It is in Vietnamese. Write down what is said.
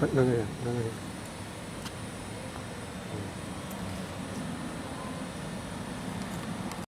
vẫn ngưng rồi ngưng rồi.